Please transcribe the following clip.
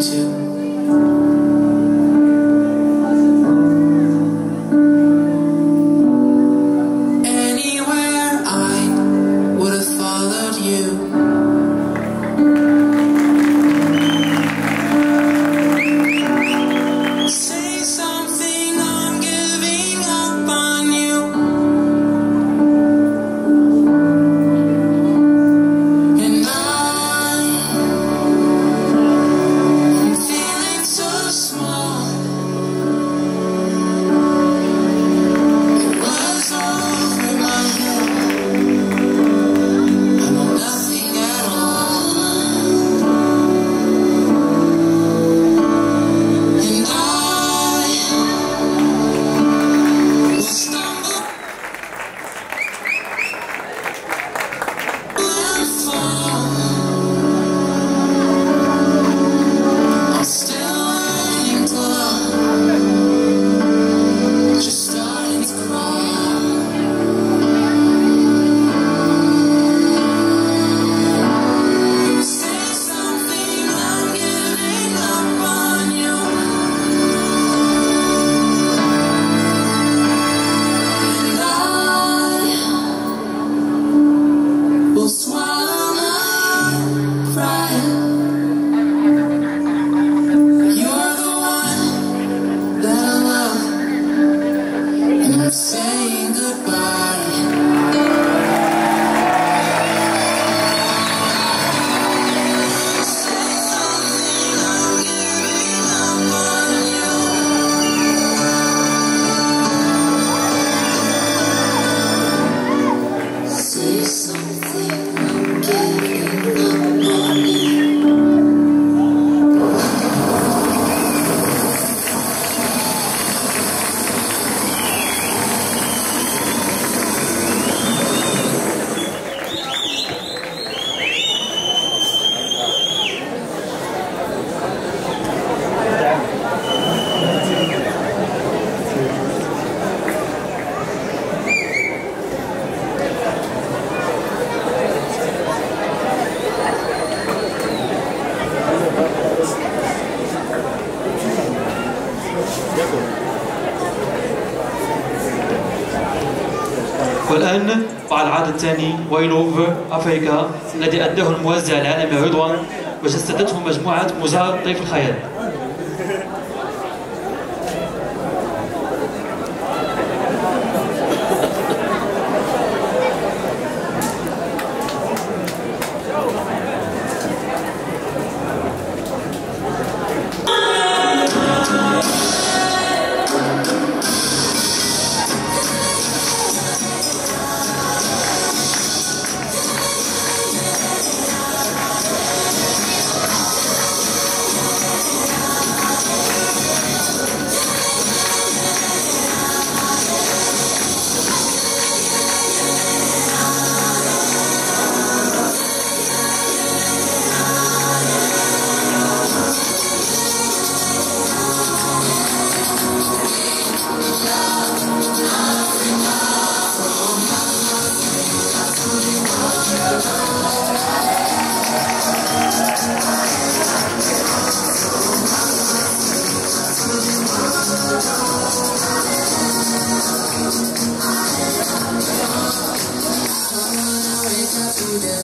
To. والآن مع العدد الثاني ويلوف أفريكا الذي أداه الموزع العالمي رضوان وجسدته مجموعة مزار طيف الخيال.